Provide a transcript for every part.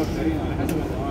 مفكرين على حسب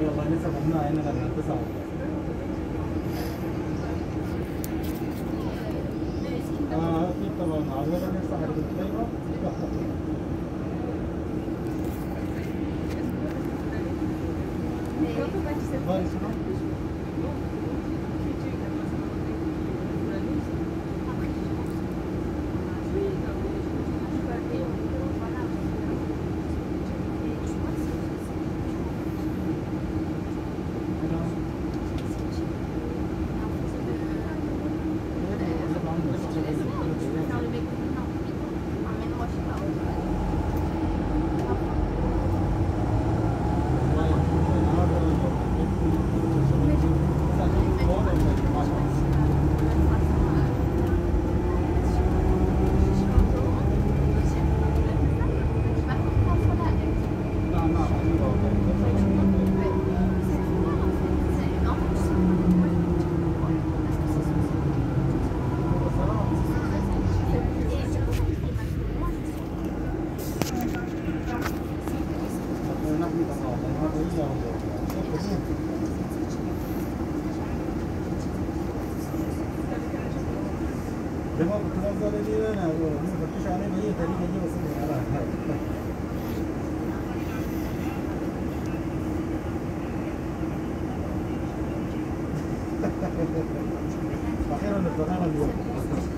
والله لسه قمنا هنا Quanto vai ser? देखो इतना सारे लिए ना वो सब कुछ आने नहीं है तरीके नहीं उससे नहीं आ रहा है Bajaron el programa al lugar.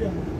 Thank.